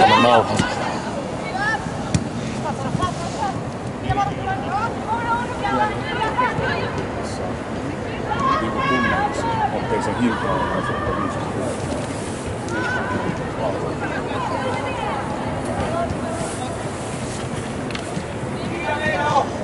I don't know. Thank you.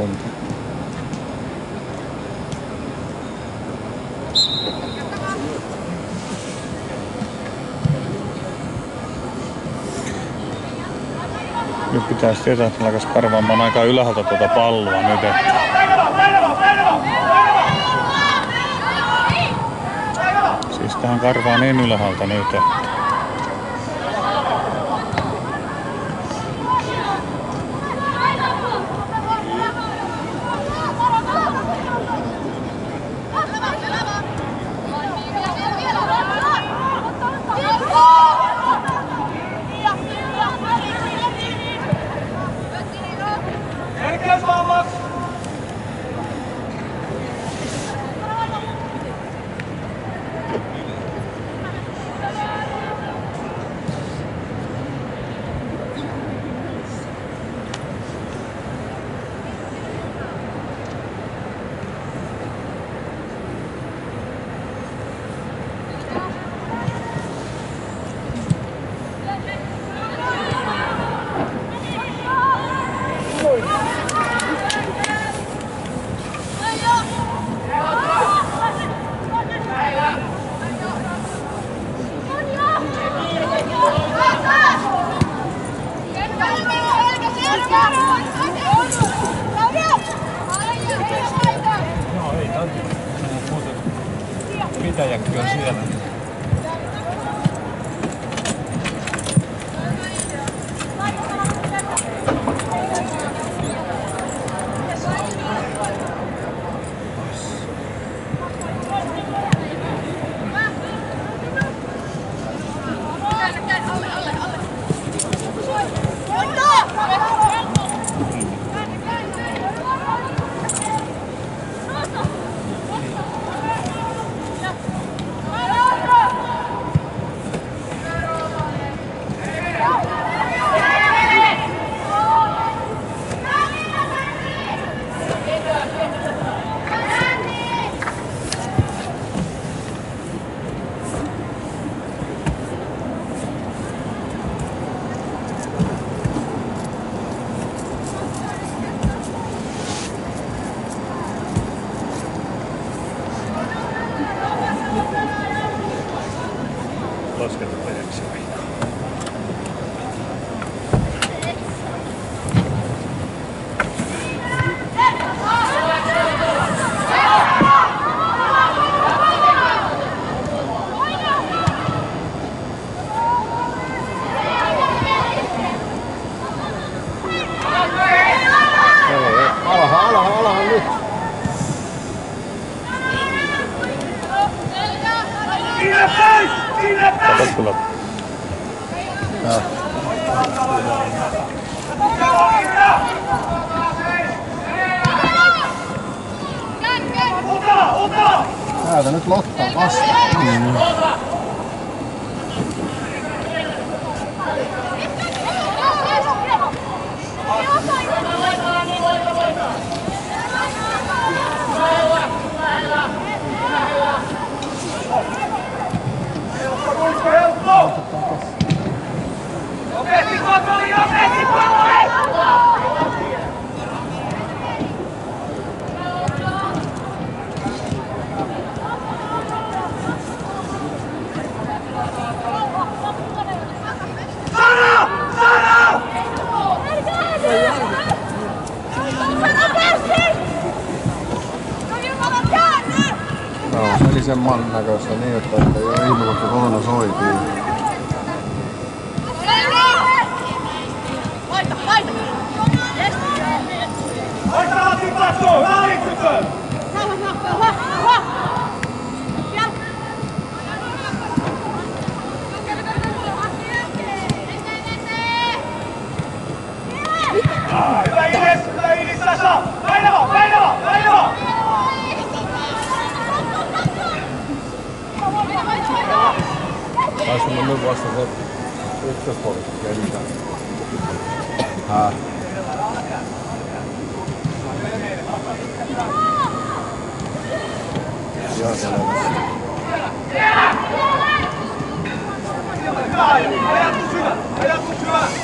Kunta? Nyt pitäisi tietää, että alkaisi karvaamaan aika ylhäältä tuota palloa nyt. Siis tähän karvaa niin ylhäältä nyt, että nu vreau să văd ce spune, realizat. Ah. Ia să le Hayat uçuna! Hayat uçuna!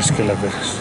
es que las veces.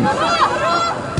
宝珠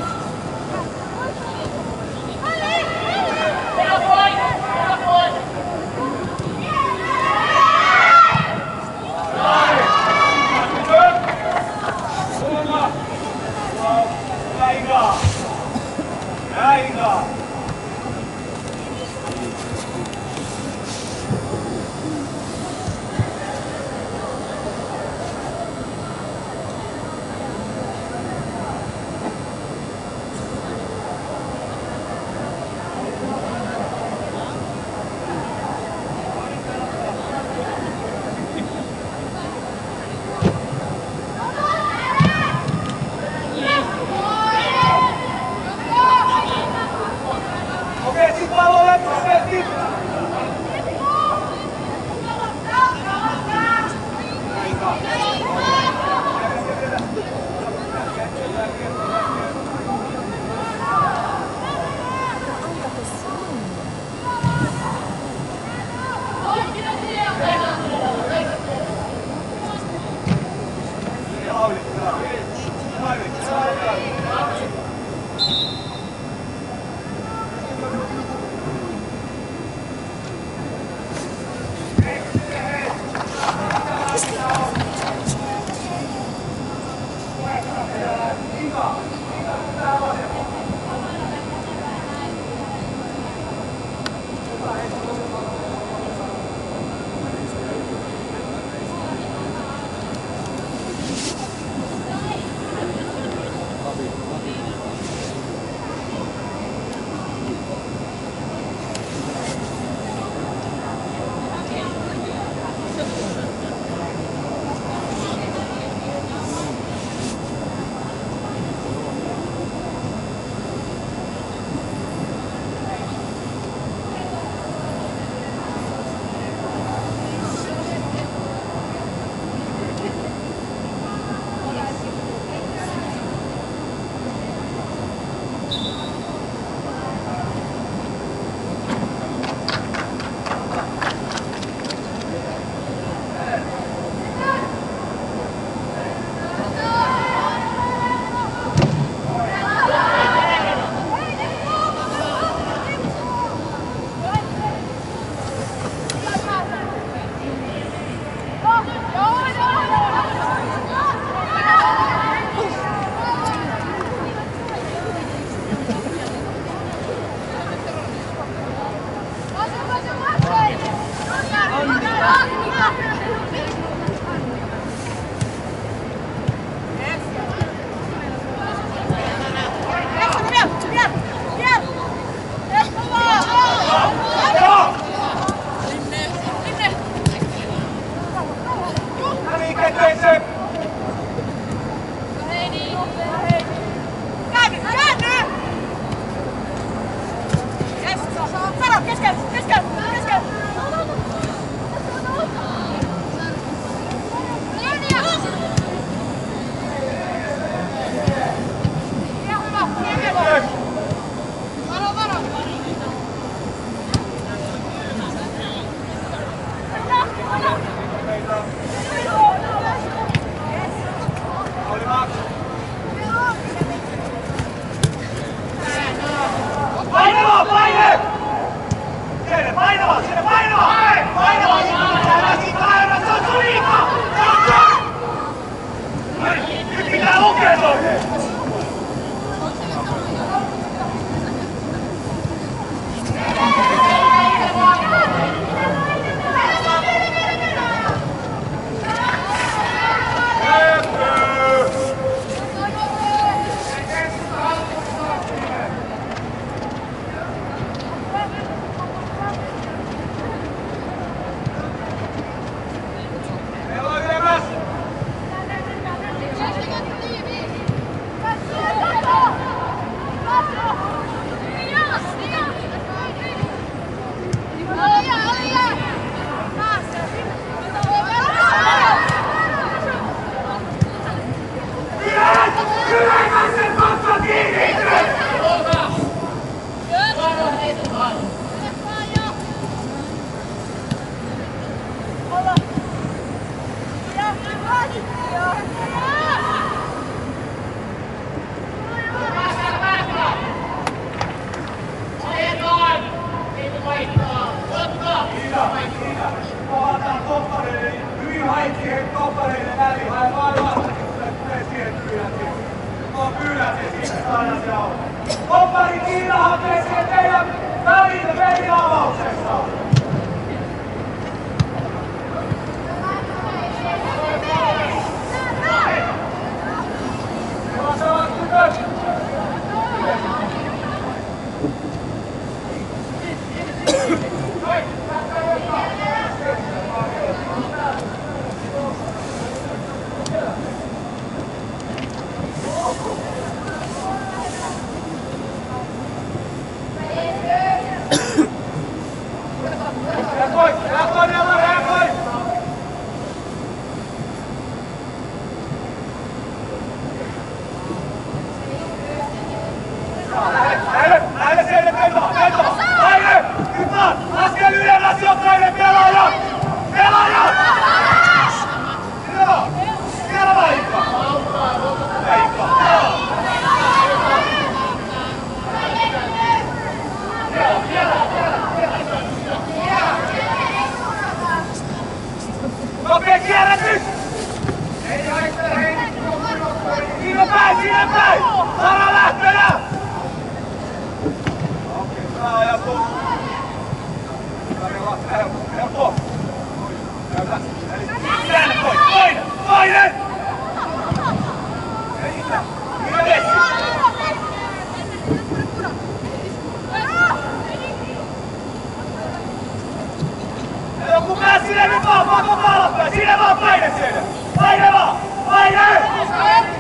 Sinne nyt vaan, pakko palapäin! Sinne vaan paine sinne! Paine vaan! Paine!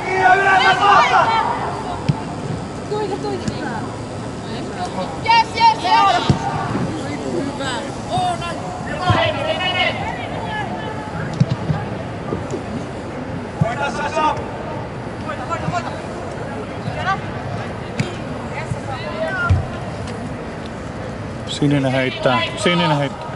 Kiia ylös maasta! Tuita! Yes, yes, yes! Sininen heittää, sininen heittää.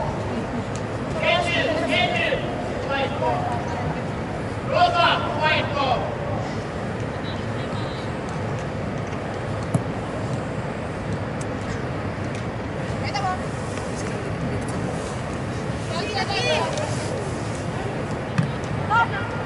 Thank you.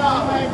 Come on, man.